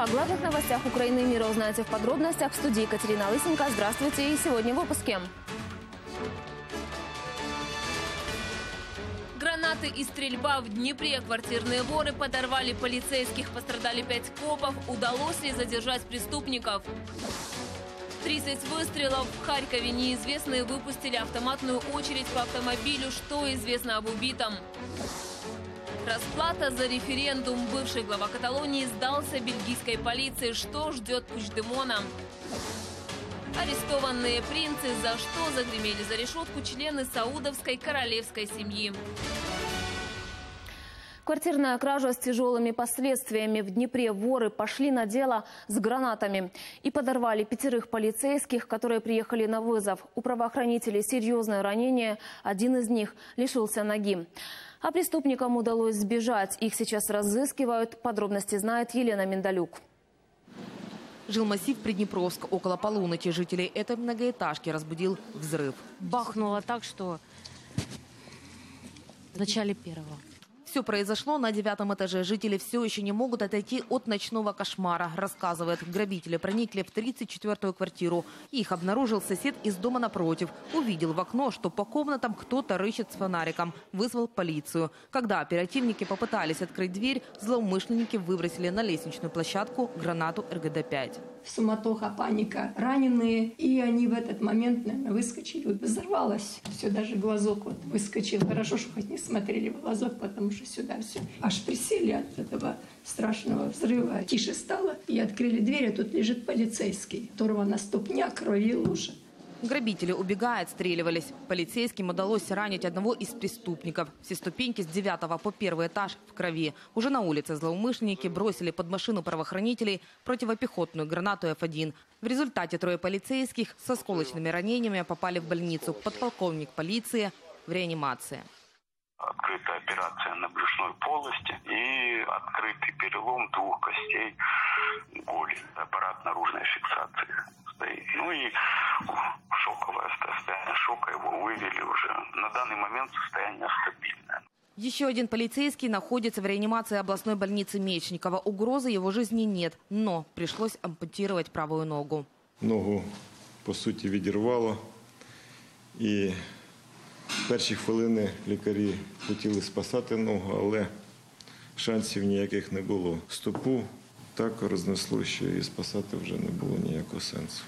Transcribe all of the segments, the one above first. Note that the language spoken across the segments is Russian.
О главных новостях Украины и мира узнаете в подробностях в студии Екатерина Лысенко. Здравствуйте. И сегодня в выпуске. Гранаты и стрельба в Днепре. Квартирные воры подорвали полицейских. Пострадали пять копов. Удалось ли задержать преступников? 30 выстрелов. В Харькове неизвестные выпустили автоматную очередь по автомобилю. Что известно об убитом? Расплата за референдум. Бывший глава Каталонии сдался бельгийской полиции. Что ждет Пучдемона? Арестованные принцы, за что загремели за решетку члены саудовской королевской семьи. Квартирная кража с тяжелыми последствиями. В Днепре воры пошли на дело с гранатами и подорвали пятерых полицейских, которые приехали на вызов. У правоохранителей серьезное ранение. Один из них лишился ноги. А преступникам удалось сбежать. Их сейчас разыскивают. Подробности знает Елена Миндалюк. Жилмассив Приднепровск. Около полуночи жителей этой многоэтажки разбудил взрыв. Бахнуло так, что в начале первого. Все произошло на девятом этаже. Жители все еще не могут отойти от ночного кошмара, рассказывает. Грабители проникли в 34-ю квартиру. Их обнаружил сосед из дома напротив. Увидел в окно, что по комнатам кто-то рыщет с фонариком. Вызвал полицию. Когда оперативники попытались открыть дверь, злоумышленники выбросили на лестничную площадку гранату РГД-5. Суматоха, паника, раненые. И они в этот момент, наверное, выскочили. Вот взорвалось. Все, даже глазок вот выскочил. Хорошо, что хоть не смотрели в глазок, потому что сюда все. Аж присели от этого страшного взрыва. Тише стало. И открыли дверь, а тут лежит полицейский. Оторвана ступня, крови лужа. Грабители, убегая, отстреливались. Полицейским удалось ранить одного из преступников. Все ступеньки с девятого по первый этаж в крови. Уже на улице злоумышленники бросили под машину правоохранителей противопехотную гранату F1. В результате трое полицейских с осколочными ранениями попали в больницу. Подполковник полиции в реанимации открытая операция на брюшной полости и открытый перелом двух костей голи. Аппарат наружной фиксации стоит. Ну и шоковое состояние шока его вывели уже. На данный момент состояние стабильное. Еще один полицейский находится в реанимации областной больницы Мечникова. Угрозы его жизни нет, но пришлось ампутировать правую ногу. Ногу, по суті, відірвало. І перші хвилини лікарі хотіли спасати ногу, але шансів ніяких не було. Стопу так рознесло, що і спасати вже не було ніякого сенсу.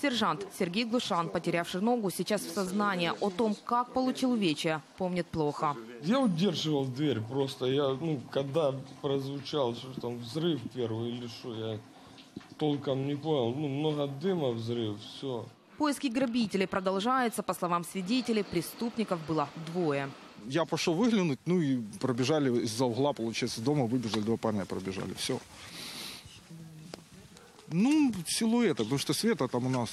Сержант Сергей Глушан, потерявший ногу, сейчас в сознании. О том, как получил увечья, помнит плохо. Я удерживал дверь просто. Я, ну, когда прозвучал, что там взрыв первый или что, я толком не понял. Ну, много дыма, взрыв, все. Поиски грабителей продолжаются. По словам свидетелей, преступников было двое. Я пошел выглянуть, ну и пробежали из-за угла, получается, дома выбежали, два парня пробежали. Все. Ну, силуэта, потому что света там у нас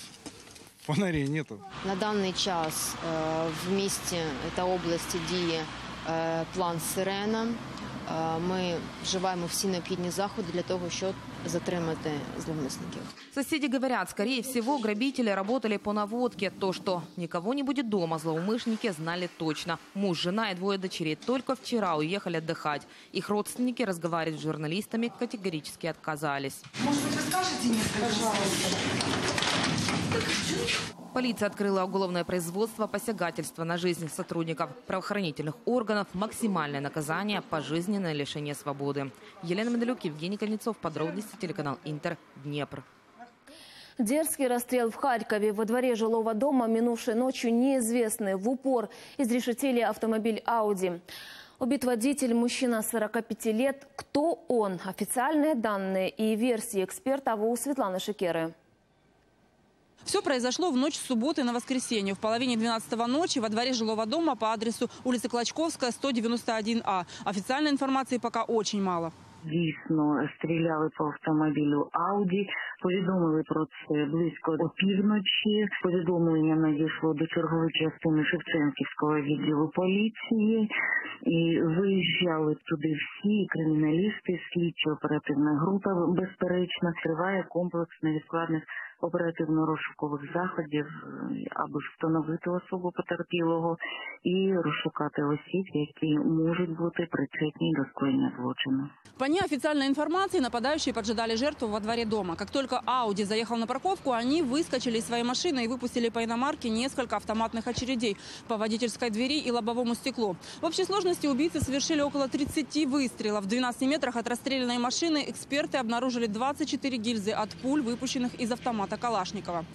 фонарей нету. На даний час е, в місті та області діє е, план Сирена. Е, Ми вживаємо всі необхідні заходи для того, щоб затримати зловмисників. Соседи говорят, скорее всего, грабители работали по наводке. То, что никого не будет дома, злоумышленники знали точно. Муж, жена и двое дочерей только вчера уехали отдыхать. Их родственники разговаривать с журналистами категорически отказались. Полиция открыла уголовное производство посягательства на жизнь сотрудников правоохранительных органов. Максимальное наказание – пожизненное лишение свободы. Елена Медалюк, Евгений Кольницов. Подробности телеканал Интер. Днепр. Дерзкий расстрел в Харькове. Во дворе жилого дома минувшей ночью неизвестные в упор изрешетили автомобиль «Ауди». Убит водитель, мужчина 45 лет. Кто он? Официальные данные и версии эксперта у Светланы Шикеры. Все произошло в ночь с субботы на воскресенье. В половине 12 ночи во дворе жилого дома по адресу улица Клочковская, 191А. Официальной информации пока очень мало. Дійсно, стріляли по автомобілю Ауді. Повідомили про це близько опівночі. Повідомлення надійшло до чергової частини Шевченківського відділу поліції. І виїжджали туди всі і криміналісти, слідчо оперативна група, безперечно, триває комплекс невідкладних оперативно-розшукових заходів, е, аби встановити особу потерпілого і розшукати осіб, які можуть бути причетні до скоєння злочину. По неофициальной информации, нападающие поджидали жертву во дворе дома. Как только Ауди заехал на парковку, они выскочили из своей машины и выпустили по иномарке несколько автоматных очередей по водительской двери и лобовому стеклу. В общей сложности убийцы совершили около 30 выстрелов. В 12 метрах от расстрелянной машины эксперты обнаружили 24 гильзы от пуль, выпущенных из автомата Калашникова.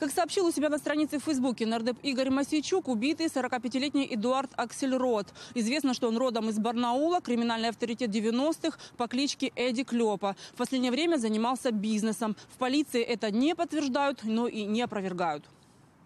Как сообщил у себя на странице в Фейсбуке нардеп Игорь Масейчук, убитый 45-летний Эдуард Аксельрод. Известно, что он родом из Барнаула, криминальный авторитет 90-х по кличке Эдди Клёпа. В последнее время занимался бизнесом. В полиции это не подтверждают, но и не опровергают.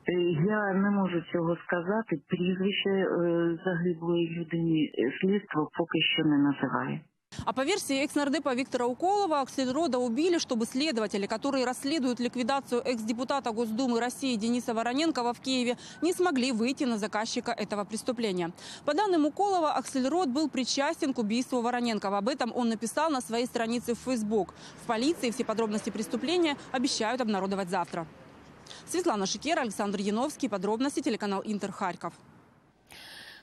Е, Я не можу цього сказати. Прізвище е, загиблої людини е, слідство поки що не називає. А по версии экс-нардепа Виктора Уколова, Аксельрода убили, чтобы следователи, которые расследуют ликвидацию экс-депутата Госдумы России Дениса Вороненкова в Киеве, не смогли выйти на заказчика этого преступления. По данным Уколова, Аксельрод был причастен к убийству Вороненкова. Об этом он написал на своей странице в Facebook. В полиции все подробности преступления обещают обнародовать завтра. Светлана Шикера, Александр Яновский. Подробности телеканал Интер Харьков.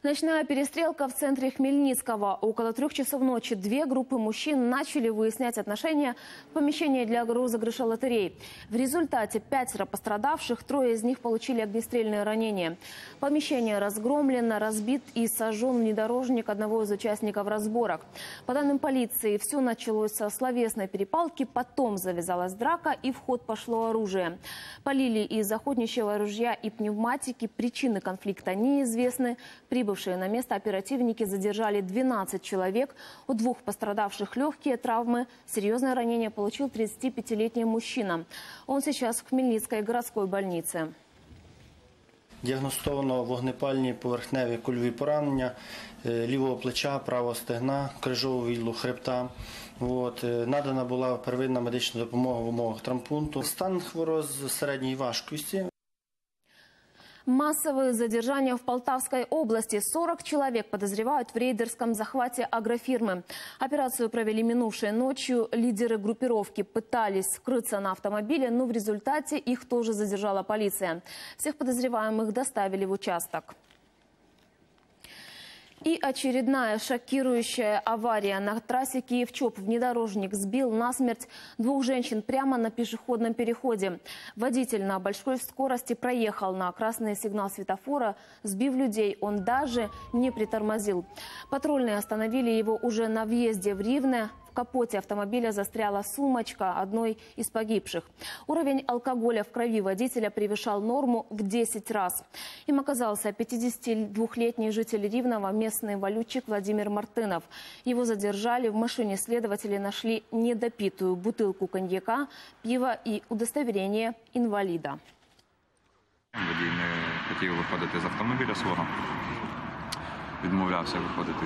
Ночная перестрелка в центре Хмельницкого. Около трех часов ночи две группы мужчин начали выяснять отношения в помещении для розыгрыша лотерей. В результате пятеро пострадавших, трое из них получили огнестрельные ранения. Помещение разгромлено, разбит и сожжен внедорожник одного из участников разборок. По данным полиции, все началось со словесной перепалки, потом завязалась драка и в ход пошло оружие. Полили из охотничьего ружья и пневматики. Причины конфликта неизвестны. Прибывшие на место оперативники задержали 12 человек. У двух пострадавших легкие травмы. Серьезное ранение получил 35-летний мужчина. Он сейчас в Хмельницкой городской больнице. Діагностовано вогнепальні поверхневі кульові поранення е, лівого плеча, правого стегна, крижового відділу хребта. От, е, надана була первинна медична допомога в умовах травмпункту. Стан хворого з середньої важкості. Массовые задержания в Полтавской области. 40 человек подозревают в рейдерском захвате агрофирмы. Операцию провели минувшей ночью. Лидеры группировки пытались скрыться на автомобиле, но в результате их тоже задержала полиция. Всех подозреваемых доставили в участок. И очередная шокирующая авария. На трассе Киев-Чоп внедорожник сбил насмерть двух женщин прямо на пешеходном переходе. Водитель на большой скорости проехал на красный сигнал светофора. Сбив людей, он даже не притормозил. Патрульные остановили его уже на въезде в Ривне В капоте автомобиля застряла сумочка одной из погибших. Уровень алкоголя в крови водителя превышал норму в 10 раз. Им оказался 52-летний житель Ривного, местный валютчик Владимир Мартынов. Его задержали. В машине следователи нашли недопитую бутылку коньяка, пива и удостоверение инвалида. Водій не хотів виходити з автомобіля свого, відмовлявся виходити.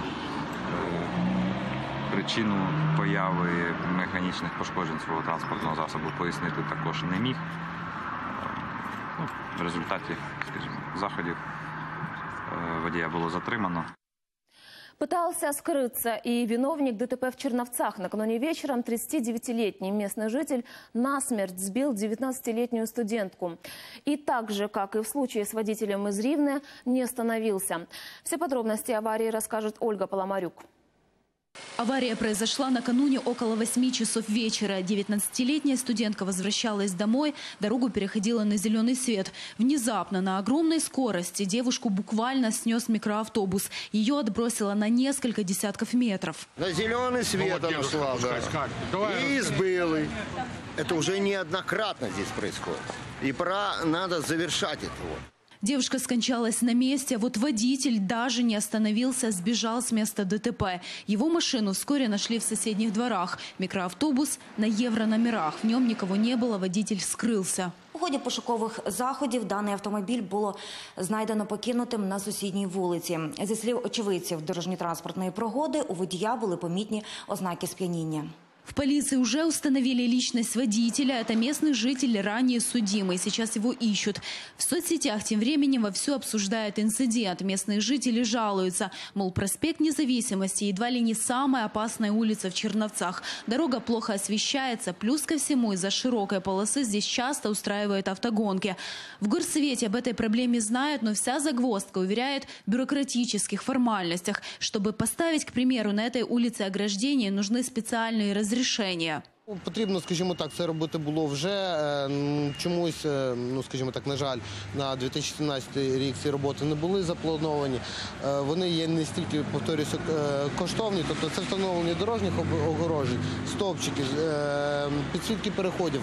Е, Причину появи механічних пошкоджень свого транспортного засобу пояснити також не міг. Е, Ну, в результаті, скажімо, заходів е, водія було затримано. Пытался скрыться и виновник ДТП в Черновцах. Накануне вечером 39-летний местный житель насмерть сбил 19-летнюю студентку. И так же, как и в случае с водителем из Ривны, не остановился. Все подробности аварии расскажет Ольга Поломарюк. Авария произошла накануне около 8 часов вечера. 19-летняя студентка возвращалась домой, дорогу переходила на зеленый свет. Внезапно на огромной скорости девушку буквально снес микроавтобус. Ее отбросило на несколько десятков метров. На зеленый свет она шла, да. И сбылый. Это уже неоднократно здесь происходит. И пора, надо завершать это вот. Девушка скончалась на месте, вот водитель даже не остановился, сбежал с места ДТП. Его машину вскоре нашли в соседних дворах. Микроавтобус на еврономерах. В нем никого не было, водитель скрылся. У ході пошукових заходів даний автомобіль було знайдено покинутим на сусідній вулиці. Зі слів очевидців дорожньо-транспортної пригоди, у водія були помітні ознаки сп'яніння. В полиции уже установили личность водителя. Это местный житель, ранее судимый. Сейчас его ищут. В соцсетях тем временем вовсю обсуждают инцидент. Местные жители жалуются. Мол, проспект Независимости едва ли не самая опасная улица в Черновцах. Дорога плохо освещается. Плюс ко всему, из-за широкой полосы здесь часто устраивают автогонки. В горсвете об этой проблеме знают, но вся загвоздка уверяет в бюрократических формальностях. Чтобы поставить, к примеру, на этой улице ограждение, нужны специальные разрешения рішення. Потрібно, скажімо так, це робити було вже е, чомусь, е, ну скажімо так, на жаль, на 2017 рік ці роботи не були заплановані. Е, вони є не стільки, повторюся, коштовні, тобто це встановлення дорожніх огорожень, стовпчиків, підсвітки переходів.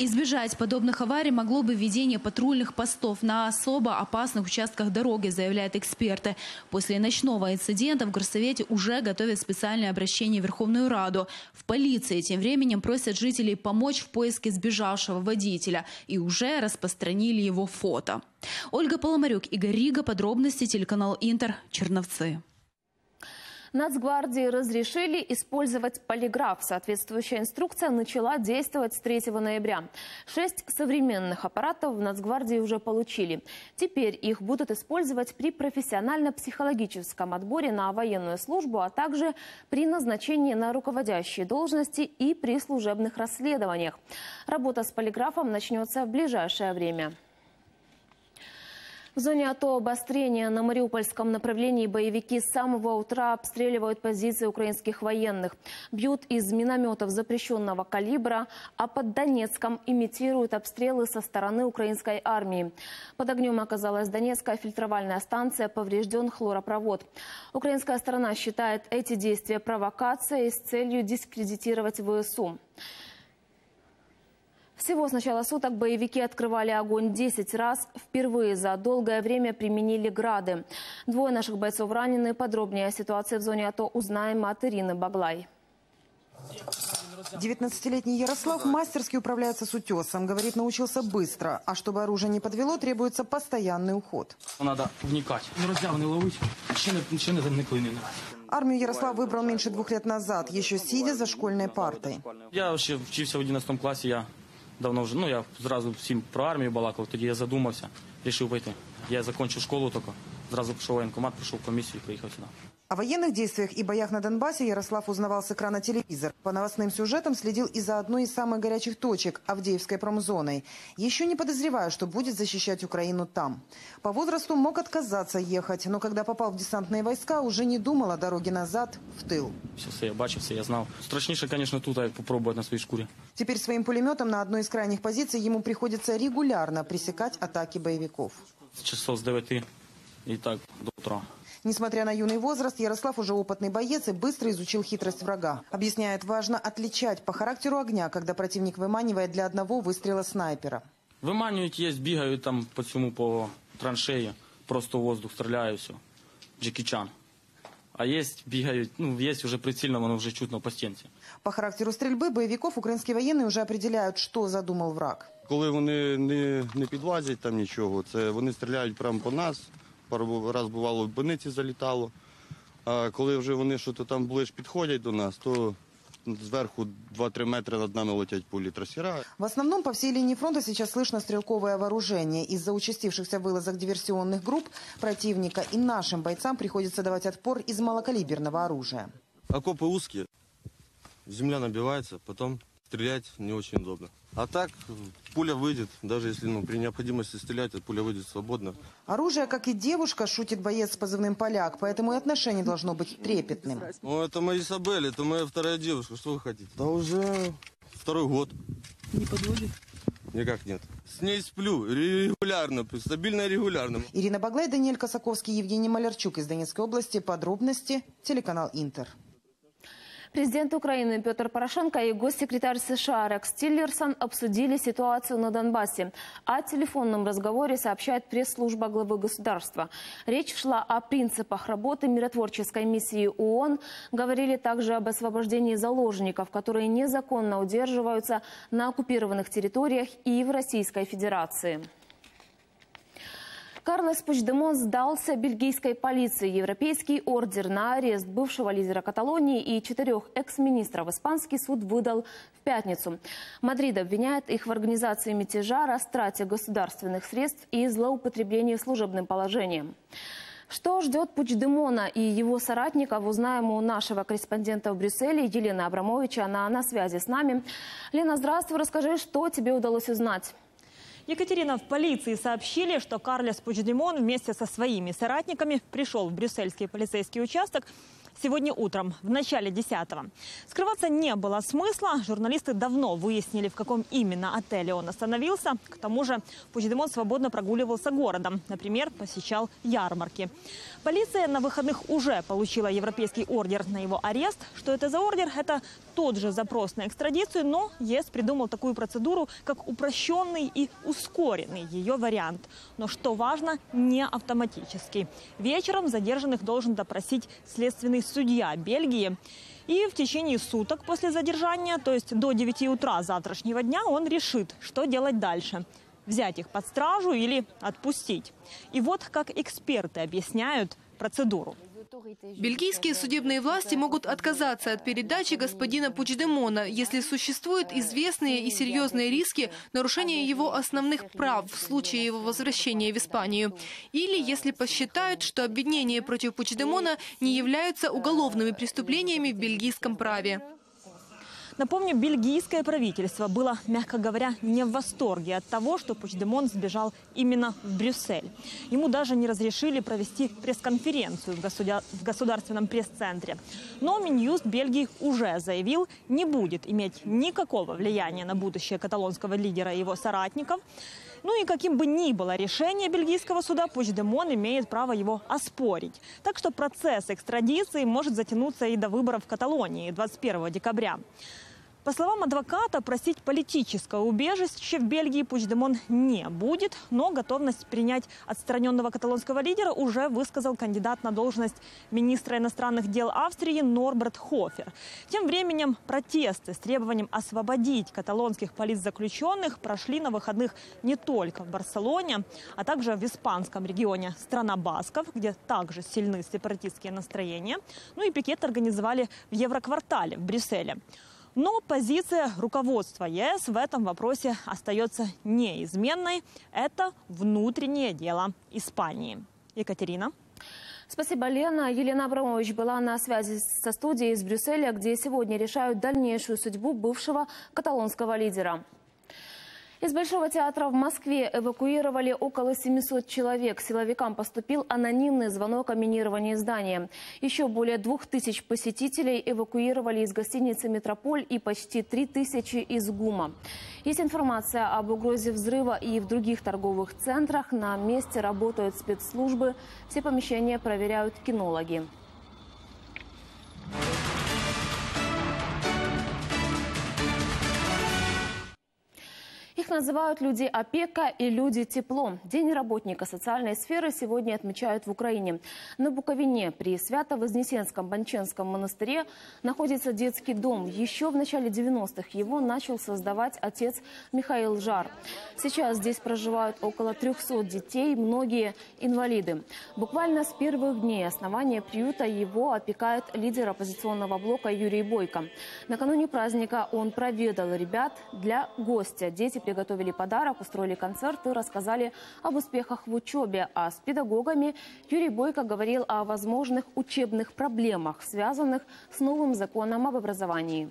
Избежать подобных аварий могло бы введение патрульных постов на особо опасных участках дороги, заявляют эксперты. После ночного инцидента в Горсовете уже готовят специальное обращение в Верховную Раду. В полиции тем временем просят жителей помочь в поиске сбежавшего водителя и уже распространили его фото. Ольга Поломарюк, Игорь Рига. Подробности телеканал Интер. Черновцы. Нацгвардии разрешили использовать полиграф. Соответствующая инструкция начала действовать с 3 ноября. Шесть современных аппаратов в Нацгвардии уже получили. Теперь их будут использовать при профессионально-психологическом отборе на военную службу, а также при назначении на руководящие должности и при служебных расследованиях. Работа с полиграфом начнется в ближайшее время. В зоне АТО обострения на Мариупольском направлении боевики с самого утра обстреливают позиции украинских военных. Бьют из минометов запрещенного калибра, а под Донецком имитируют обстрелы со стороны украинской армии. Под огнем оказалась Донецкая фильтровальная станция, поврежден хлоропровод. Украинская сторона считает эти действия провокацией с целью дискредитировать ВСУ. Всего с начала суток боевики открывали огонь 10 раз. Впервые за долгое время применили грады. Двое наших бойцов ранены. Подробнее о ситуации в зоне АТО узнаем от Ирины Баглай. 19-летний Ярослав мастерски управляется с утесом. Говорит, научился быстро. А чтобы оружие не подвело, требуется постоянный уход. Надо вникать. Не роззяв не ловить. Не, ще не заникли Армию Ярослав выбрал меньше двух лет назад, еще сидя за школьной партой. Я ще вчився в 11 классе. Я давно вже, ну я зразу всім про армію балакав, тоді я задумався, вирішив пойти. Я закінчив школу тільки, зразу пішов воєнкомат, пройшов комісію і приїхав сюди. О военных действиях и боях на Донбассе Ярослав узнавал с экрана телевизор. По новостным сюжетам следил и за одной из самых горячих точек – Авдеевской промзоной. Еще не подозревая, что будет защищать Украину там. По возрасту мог отказаться ехать, но когда попал в десантные войска, уже не думал о дороге назад, в тыл. Все, все я бачив, все я знал. Страшніше, конечно, тут, як попробовать на своей шкуре. Теперь своим пулеметом на одной из крайних позиций ему приходится регулярно пресекать атаки боевиков. С часов с 9 и так до утра. Несмотря на юный возраст, Ярослав уже опытный боец и быстро изучил хитрость врага. Объясняет, важно отличать по характеру огня, когда противник выманивает для одного выстрела снайпера. Выманивают есть, бегают там по всему по траншеи, просто в воздух стреляю, все. Джеки Чан. А есть, бегают, ну, есть уже прицельно, оно уже чутно по стенке. По характеру стрельбы боевиков украинские военные уже определяют, что задумал враг. Коли вони не, не підлазять там нічого, це вони стріляють прямо по нас, пару раз бувало в больниці залітало. А коли вже вони що там ближче підходять до нас, то зверху 2-3 метри над нами летять пулі трассера. В основном по всей линии фронта сейчас слышно стрелковое вооружение. Из-за участившихся вылазок диверсионных групп противника и нашим бойцам приходится давать отпор из малокалиберного оружия. Окопы узкие, земля набивается, потом стрелять не очень удобно. А так пуля выйдет, даже если ну, при необходимости стрелять, пуля выйдет свободно. Оружие, как и девушка, шутит боец с позывным «Поляк», поэтому и отношение должно быть трепетным. Ну, это моя Изабель, это моя вторая девушка, что вы хотите? Да уже второй год. Не подводит? Никак нет. С ней сплю регулярно, стабильно и регулярно. Ирина Баглай, Даниэль Косаковский, Евгений Малярчук из Донецкой области. Подробности. Телеканал «Интер». Президент Украины Петр Порошенко и госсекретарь США Рекс Тиллерсон обсудили ситуацию на Донбассе. О телефонном разговоре сообщает пресс-служба главы государства. Речь шла о принципах работы миротворческой миссии ООН. Говорили также об освобождении заложников, которые незаконно удерживаются на оккупированных территориях и в Российской Федерации. Карлос Пучдемон сдался бельгийской полиции. Европейский ордер на арест бывшего лидера Каталонии и четырех экс-министров испанский суд выдал в пятницу. Мадрид обвиняет их в организации мятежа, растрате государственных средств и злоупотреблении служебным положением. Что ждет Пучдемона и его соратников, узнаем у нашего корреспондента в Брюсселе Елены Абрамовича. Она на связи с нами. Лена, здравствуй. Расскажи, что тебе удалось узнать? Екатерина, в полиции сообщили, что Карлес Пучдемон вместе со своими соратниками пришел в брюссельский полицейский участок сегодня утром, в начале 10-го. Скрываться не было смысла. Журналисты давно выяснили, в каком именно отеле он остановился. К тому же Пучдемон свободно прогуливался городом. Например, посещал ярмарки. Полиция на выходных уже получила европейский ордер на его арест. Что это за ордер? Это тот же запрос на экстрадицию, но ЕС придумал такую процедуру, как упрощенный и ускоренный ее вариант. Но что важно, не автоматический. Вечером задержанных должен допросить следственный судья Бельгии. И в течение суток после задержания, то есть до 9 утра завтрашнего дня, он решит, что делать дальше взять их под стражу или отпустить. И вот как эксперты объясняют процедуру. Бельгийские судебные власти могут отказаться от передачи господина Пучдемона, если существуют известные и серьезные риски нарушения его основных прав в случае его возвращения в Испанию. Или если посчитают, что обвинения против Пучдемона не являются уголовными преступлениями в бельгийском праве. Напомню, бельгийское правительство было, мягко говоря, не в восторге от того, что Пучдемон сбежал именно в Брюссель. Ему даже не разрешили провести пресс-конференцию в, государ... в государственном пресс-центре. Но Минюст Бельгии уже заявил, не будет иметь никакого влияния на будущее каталонского лидера и его соратников. Ну и каким бы ни было решение бельгийского суда, Пучдемон имеет право его оспорить. Так что процесс экстрадиции может затянуться и до выборов в Каталонии 21 декабря. По словам адвоката, просить политическое убежище в Бельгии Пучдемон не будет, но готовность принять отстраненного каталонского лидера уже высказал кандидат на должность министра иностранных дел Австрии Норберт Хофер. Тем временем протесты с требованием освободить каталонских политзаключенных прошли на выходных не только в Барселоне, а также в испанском регионе страна Басков, где также сильны сепаратистские настроения. Ну и пикет организовали в Евроквартале в Брюсселе. Но позиция руководства ЕС в этом вопросе остается неизменной. Это внутреннее дело Испании. Екатерина. Спасибо, Лена. Елена Абрамович была на связи со студией из Брюсселя, где сегодня решают дальнейшую судьбу бывшего каталонского лидера. Из Большого театра в Москве эвакуировали около 700 человек. Силовикам поступил анонимный звонок о минировании здания. Еще более 2000 посетителей эвакуировали из гостиницы «Метрополь» и почти 3000 из ГУМа. Есть информация об угрозе взрыва и в других торговых центрах. На месте работают спецслужбы. Все помещения проверяют кинологи. Их называют люди опека и люди тепло. День работника социальной сферы сегодня отмечают в Украине. На Буковине при Свято-Вознесенском Банченском монастыре находится детский дом. Еще в начале 90-х его начал создавать отец Михаил Жар. Сейчас здесь проживают около 300 детей, многие инвалиды. Буквально с первых дней основания приюта его опекает лидер оппозиционного блока Юрий Бойко. Накануне праздника он проведал ребят для гостя. Дети приготовили подарок, устроили концерт и рассказали об успехах в учебе. А с педагогами Юрий Бойко говорил о возможных учебных проблемах, связанных с новым законом об образовании.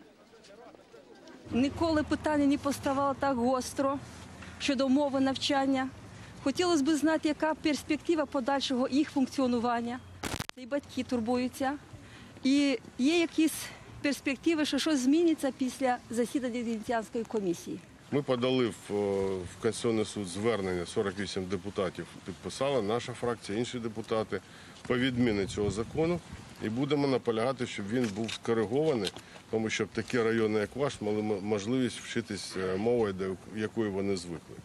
Ніколи питання не поставало так гостро щодо мови навчання. Хотілося б знати, яка перспектива подальшого їх функціонування. І батьки турбуються. І є якісь перспективи, що щось зміниться після засідання Венеціанської комісії. Ми подали в, в Конституційний суд звернення, 48 депутатів Підписала наша фракція, інші депутати, по відміни цього закону. І будемо наполягати, щоб він був скоригований, тому щоб такі райони, як ваш, мали можливість вчитись мовою, до якої вони звикли.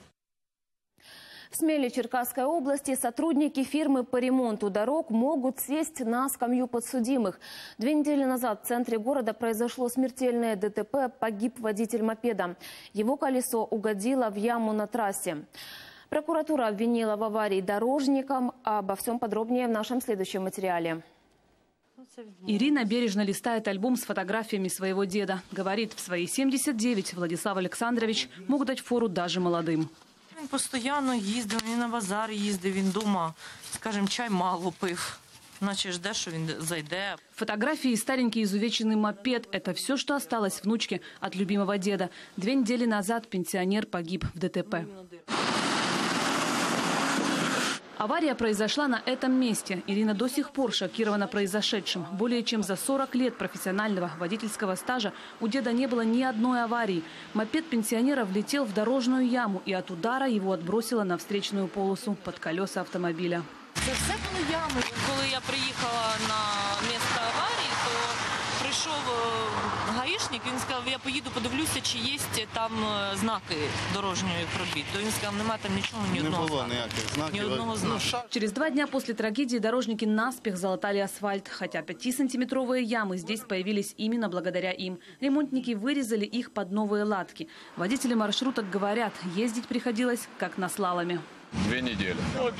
В Смеле Черкасской области сотрудники фирмы по ремонту дорог могут сесть на скамью подсудимых. Две недели назад в центре города произошло смертельное ДТП, погиб водитель мопеда. Его колесо угодило в яму на трассе. Прокуратура обвинила в аварии дорожникам. Обо всем подробнее в нашем следующем материале. Ирина бережно листает альбом с фотографиями своего деда. Говорит, в свои 79 Владислав Александрович мог дать фору даже молодым Він постійно їздив, він на базар їздив, він дома, скажімо, чай мало пив. Наче жде, що він зайде. Фотографии и старенький изувеченный мопед – это все, что осталось внучке от любимого деда. Две недели назад пенсионер погиб в ДТП. Авария произошла на этом месте. Ирина до сих пор шокирована произошедшим. Более чем за 40 лет профессионального водительского стажа у деда не было ни одной аварии. Мопед пенсионера влетел в дорожную яму и от удара его отбросило на встречную полосу под колеса автомобиля. Це я приїхала на він сказав, я поїду, подивлюся, чи є там е, знаки дорожньої пробіг. То він сказав, немає там нічого, ні одного знаку. ніяких Ні одного знаку. Через два дня после трагедии дорожники наспех залатали асфальт. Хотя 5-сантиметровые ямы здесь появились именно благодаря им. Ремонтники вырезали их под новые латки. Водители маршруток говорят, ездить приходилось как на слаломе. Две недели. Ну,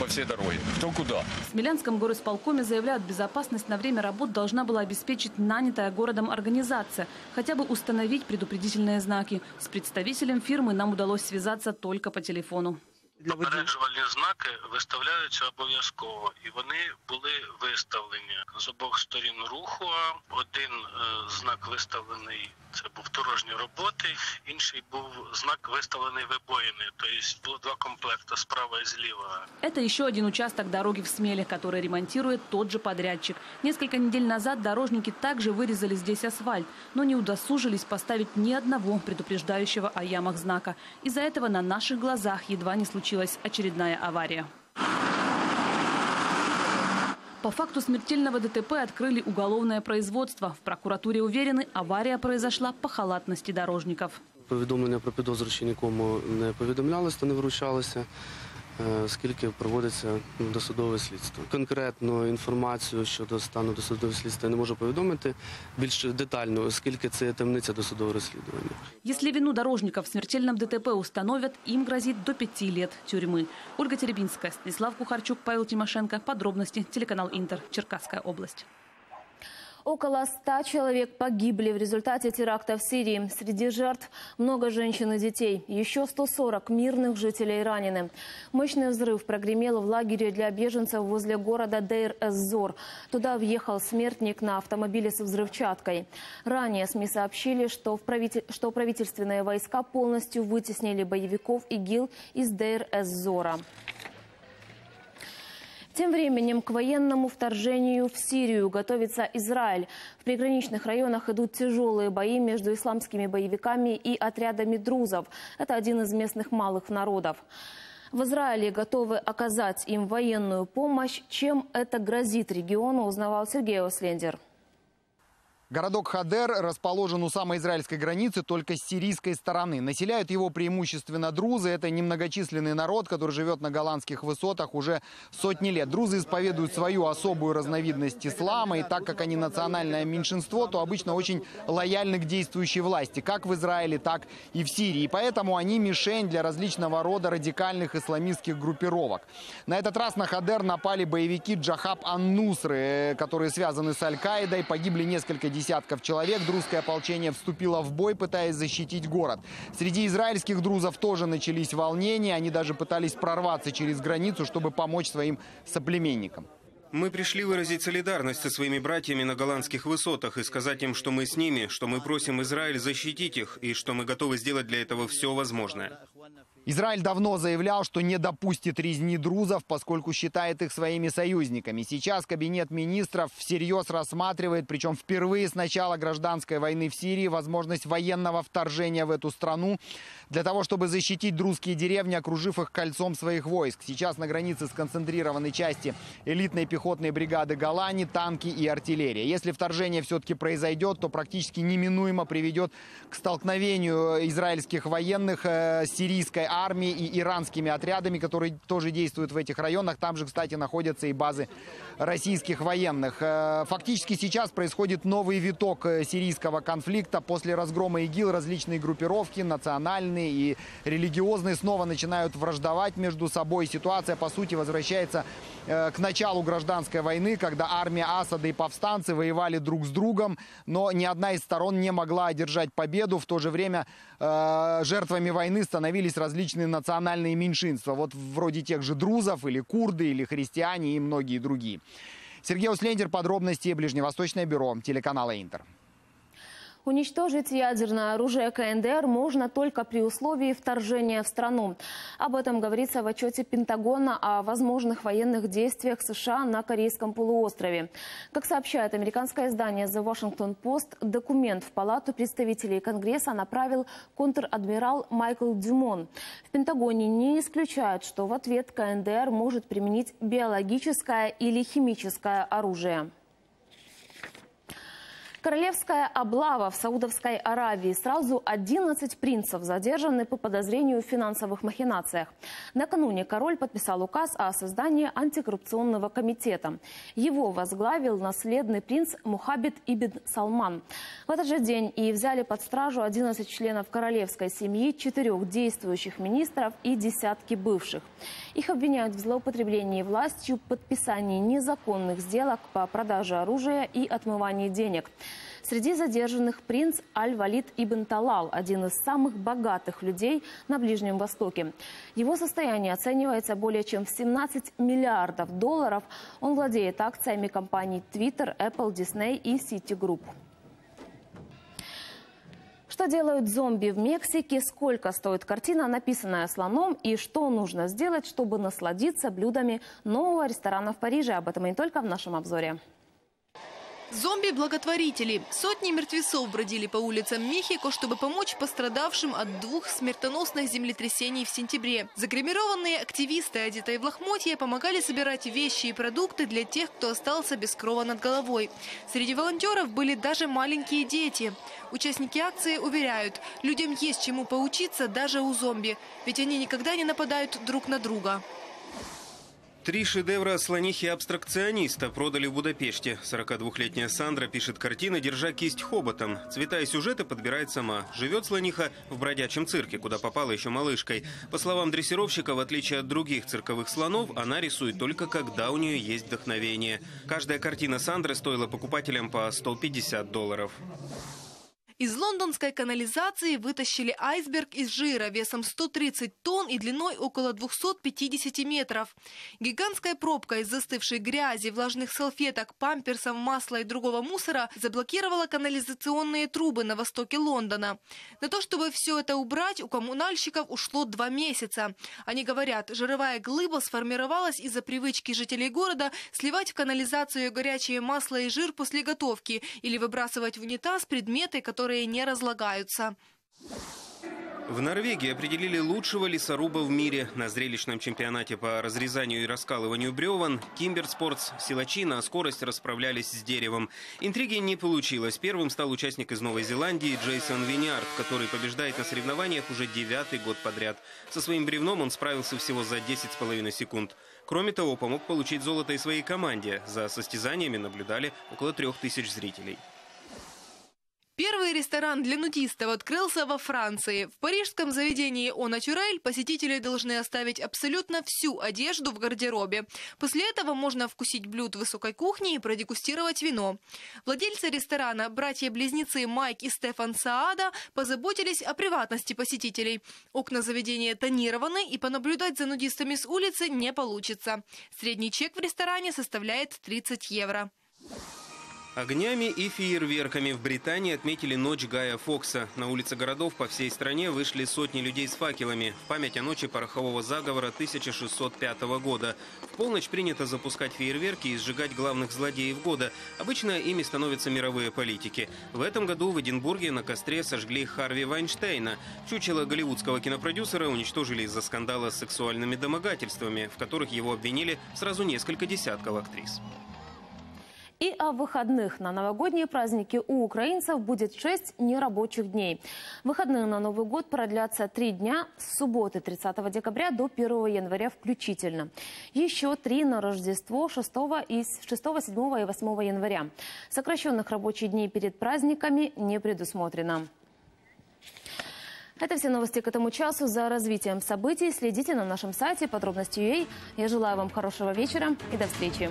по всей дороге. Кто куда. В Смелянском горосполкоме заявляют, безопасность на время работ должна была обеспечить нанятая городом организация. Хотя бы установить предупредительные знаки. С представителем фирмы нам удалось связаться только по телефону Попереджувальні знаки виставляються обов'язково, і вони були виставлені з обох сторін руху. Один е, знак виставлений це був дорожні роботи, інший був знак виставлений вибоїни. Тобто було два комплекти справа і зліва. Это еще один участок дороги в Смеле, который ремонтирует тот же подрядчик. Несколько недель назад дорожники также вырезали здесь асфальт, но не удосужились поставить ни одного предупреждающего о ямах знака. Из-за этого на наших глазах едва не случилась очередная авария. По факту смертельного ДТП открыли уголовное производство. В прокуратуре уверены, авария произошла по халатности дорожников. Повідомлення про підозру ще нікому не повідомлялося та не вручалося, е, оскільки проводиться ну, досудове слідство. Конкретну інформацію щодо стану досудового слідства я не можу повідомити більш детально, оскільки це є таємниця досудового розслідування. Если вину дорожников в смертельном ДТП установят, им грозит до пяти лет тюрьмы. Ольга Теребинская, Станислав Кухарчук, Павел Тимошенко. Подробности. Телеканал Интер. Черкасская область. Около ста человек погибли в результате теракта в Сирии. Среди жертв много женщин и детей. Еще 140 мирных жителей ранены. Мощный взрыв прогремел в лагере для беженцев возле города Дейр-эз-Зор. Туда въехал смертник на автомобиле с взрывчаткой. Ранее СМИ сообщили, что, в правитель- что правительственные войска полностью вытеснили боевиков ИГИЛ из Дейр-эз-Зора. Тем временем к военному вторжению в Сирию готовится Израиль. В приграничных районах идут тяжелые бои между исламскими боевиками и отрядами друзов. Это один из местных малых народов. В Израиле готовы оказать им военную помощь. Чем это грозит региону, узнавал Сергей Ослендер. Городок Хадер расположен у самой израильской границы только с сирийской стороны. Населяют его преимущественно друзы. Это немногочисленный народ, который живет на голландских высотах уже сотни лет. Друзы исповедуют свою особую разновидность ислама. И так как они национальное меньшинство, то обычно очень лояльны к действующей власти. Как в Израиле, так и в Сирии. И поэтому они мишень для различного рода радикальных исламистских группировок. На этот раз на Хадер напали боевики Джахаб Ан-Нусры, э, которые связаны с Аль-Каидой. Погибли несколько десятков человек. Друзское ополчение вступило в бой, пытаясь защитить город. Среди израильских друзов тоже начались волнения. Они даже пытались прорваться через границу, чтобы помочь своим соплеменникам. Мы пришли выразить солидарность со своими братьями на голландских высотах и сказать им, что мы с ними, что мы просим Израиль защитить их и что мы готовы сделать для этого все возможное. Израиль давно заявлял, что не допустит резни друзов, поскольку считает их своими союзниками. Сейчас Кабинет министров всерьез рассматривает, причем впервые с начала гражданской войны в Сирии, возможность военного вторжения в эту страну для того, чтобы защитить друзские деревни, окружив их кольцом своих войск. Сейчас на границе сконцентрированы части элитной пехотной бригады Голани, танки и артиллерия. Если вторжение все-таки произойдет, то практически неминуемо приведет к столкновению израильских военных э, с сирийской армией и иранскими отрядами, которые тоже действуют в этих районах. Там же, кстати, находятся и базы российских военных. Э, фактически сейчас происходит новый виток э, сирийского конфликта. После разгрома ИГИЛ различные группировки, национальные и религиозные, снова начинают враждовать между собой. Ситуация, по сути, возвращается э, к началу гражданской войны, когда армия Асада и повстанцы воевали друг с другом, но ни одна из сторон не могла одержать победу. В то же время жертвами войны становились различные национальные меньшинства, вот вроде тех же друзов или курды, или христиане и многие другие. Сергей Услендер, подробности, Ближневосточное бюро, телеканала «Интер». Уничтожить ядерное оружие КНДР можно только при условии вторжения в страну. Об этом говорится в отчете Пентагона о возможных военных действиях США на Корейском полуострове. Как сообщает американское издание The Washington Post, документ в Палату представителей Конгресса направил контр-адмирал Майкл Дюмон. В Пентагоне не исключают, что в ответ КНДР может применить биологическое или химическое оружие. Королевская облава в Саудовской Аравии. Сразу 11 принцев задержаны по подозрению в финансовых махинациях. Накануне король подписал указ о создании антикоррупционного комитета. Его возглавил наследный принц Мухаббит Ибн Салман. В этот же день и взяли под стражу 11 членов королевской семьи, четырех действующих министров и десятки бывших. Их обвиняют в злоупотреблении властью, подписании незаконных сделок по продаже оружия и отмывании денег. Среди задержанных принц Аль-Валид Ибн Талал, один из самых богатых людей на Ближнем Востоке. Его состояние оценивается более чем в 17 миллиардов долларов. Он владеет акциями компаний Twitter, Apple, Disney и Citigroup. Что делают зомби в Мексике, сколько стоит картина, написанная слоном, и что нужно сделать, чтобы насладиться блюдами нового ресторана в Париже. Об этом и не только в нашем обзоре. Зомби-благотворители. Сотни мертвецов бродили по улицам Мехико, чтобы помочь пострадавшим от двух смертоносных землетрясений в сентябре. Загримированные активисты, одетые в лохмотья, помогали собирать вещи и продукты для тех, кто остался без крова над головой. Среди волонтеров были даже маленькие дети. Участники акции уверяют, людям есть чему поучиться даже у зомби, ведь они никогда не нападают друг на друга. Три шедевра слонихи-абстракциониста продали в Будапеште. 42-летняя Сандра пишет картины, держа кисть хоботом. Цвета и сюжеты подбирает сама. Живет слониха в бродячем цирке, куда попала еще малышкой. По словам дрессировщика, в отличие от других цирковых слонов, она рисует только когда у нее есть вдохновение. Каждая картина Сандры стоила покупателям по 150 долларов. Из лондонской канализации вытащили айсберг из жира весом 130 тонн и длиной около 250 метров. Гигантская пробка из застывшей грязи, влажных салфеток, памперсов, масла и другого мусора заблокировала канализационные трубы на востоке Лондона. На то, чтобы все это убрать, у коммунальщиков ушло два месяца. Они говорят, жировая глыба сформировалась из-за привычки жителей города сливать в канализацию горячее масло и жир после готовки или выбрасывать в унитаз предметы, которые которые не разлагаются. В Норвегии определили лучшего лесоруба в мире. На зрелищном чемпионате по разрезанию и раскалыванию бревен Кимберспортс силачи на скорость расправлялись с деревом. Интриги не получилось. Первым стал участник из Новой Зеландии Джейсон Виниард, который побеждает на соревнованиях уже девятый год подряд. Со своим бревном он справился всего за 10,5 секунд. Кроме того, помог получить золото и своей команде. За состязаниями наблюдали около трех тысяч зрителей. Первый ресторан для нудистов открылся во Франции. В парижском заведении «О Натюрель» посетители должны оставить абсолютно всю одежду в гардеробе. После этого можно вкусить блюд высокой кухни и продегустировать вино. Владельцы ресторана, братья-близнецы Майк и Стефан Саада, позаботились о приватности посетителей. Окна заведения тонированы, и понаблюдать за нудистами с улицы не получится. Средний чек в ресторане составляет 30 евро. Огнями и фейерверками в Британии отметили ночь Гая Фокса. На улице городов по всей стране вышли сотни людей с факелами в память о ночи порохового заговора 1605 года. В полночь принято запускать фейерверки и сжигать главных злодеев года. Обычно ими становятся мировые политики. В этом году в Эдинбурге на костре сожгли Харви Вайнштейна. Чучело голливудского кинопродюсера уничтожили из-за скандала с сексуальными домогательствами, в которых его обвинили сразу несколько десятков актрис. И о выходных. На новогодние праздники у украинцев будет 6 нерабочих дней. Выходные на Новый год продлятся три дня с субботы 30 декабря до 1 января включительно. Еще три на Рождество 6, и 6 7 и 8 января. Сокращенных рабочих дней перед праздниками не предусмотрено. Это все новости к этому часу. За развитием событий следите на нашем сайте подробности.ua. Я желаю вам хорошего вечера и до встречи.